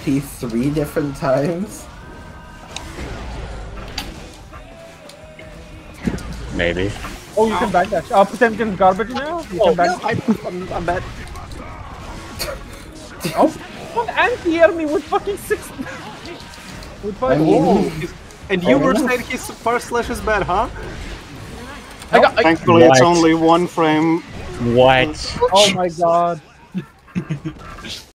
XP three different times? Maybe. Oh, you can backdash. Uh, Potemkin's garbage now? You Oh, can no. I, I'm, I'm bad. Oh, fuck, anti-air me with fucking six. with I mean- and you were saying his first slash is bad, huh? I got. I, Thankfully, it's only one frame. What? oh my god.